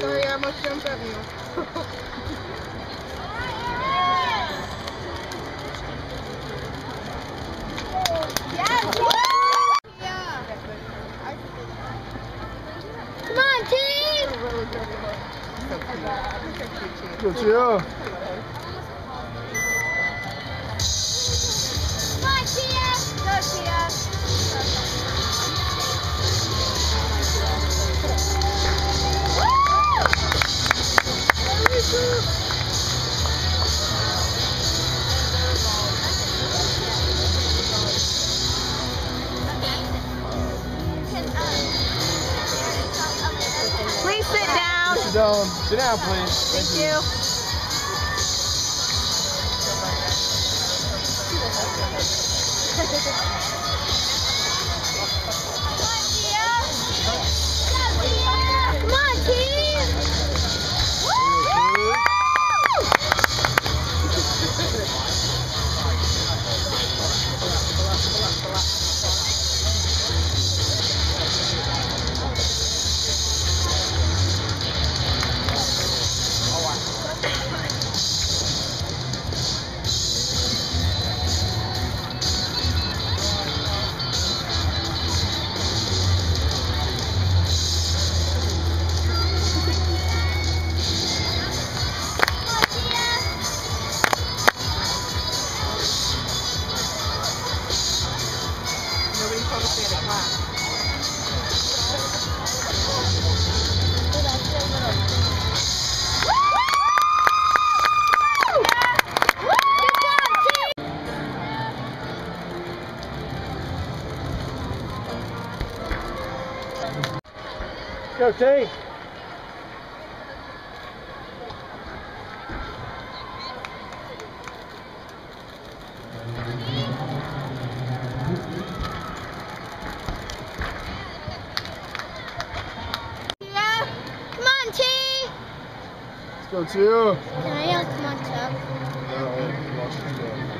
Sorry, I almost jumped at you. Come on, team! Good job. Down. Sit down. Please. Thank you. Come Go, T. Tia. Come on, T. Let's go, two. Can I yell, come on, Chuck? No,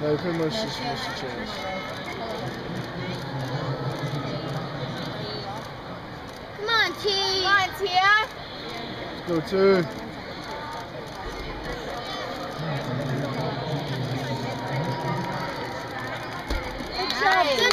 No, pretty much just missed a chance. Come on, T. Come on, Tia. Let's go, two. Good job. Good